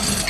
you.